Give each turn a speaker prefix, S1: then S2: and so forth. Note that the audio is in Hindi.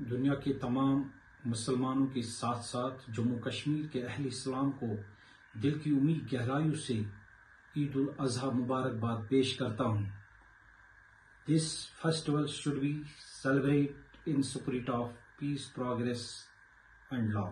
S1: दुनिया के तमाम मुसलमानों के साथ साथ जम्मू कश्मीर के अहल इस्लाम को दिल की उम्मीद गहराइयों से ईद उल अजहा मुबारकबाद पेश करता हूँ। This festival should be celebrate in spirit of peace progress and law